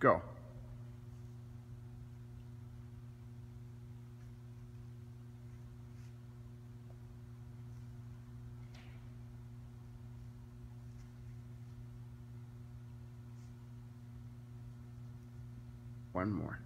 Go. One more.